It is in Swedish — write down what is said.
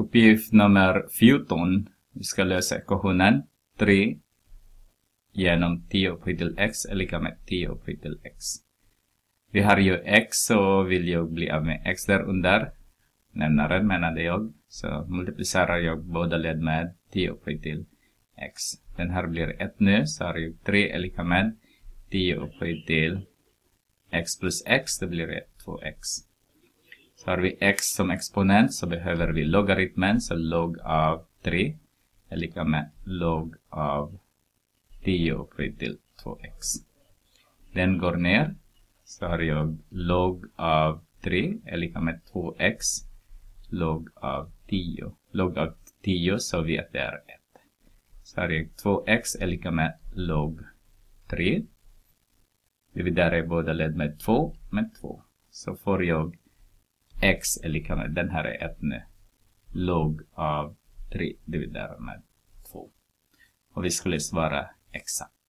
Uppgift nummer 14. Vi ska lösa ekvationen 3 genom 10 upphöjt till x är lika med 10 upphöjt till x. Vi har ju x så vill jag bli av med x där under. Nämnaren menade jag. Så multiplicerar jag båda led med 10 upphöjt till x. Den här blir 1 nu så har jag 3 är lika med 10 upphöjt till x plus x. Det blir 2x. Så har vi x som exponent så behöver vi logaritmen. Så log av 3 är lika med log av 10 upphöjt till 2x. Den går ner. Så har jag log av 3 är lika med 2x. Log av 10. Log av 10 så vi att det är 1. Så har jag 2x är lika med log 3. Dividerar båda led med 2 med 2. Så får jag x är lika med, den här är 1 nu. Log av 3 dividerat med 2. Och vi skulle svara exakt.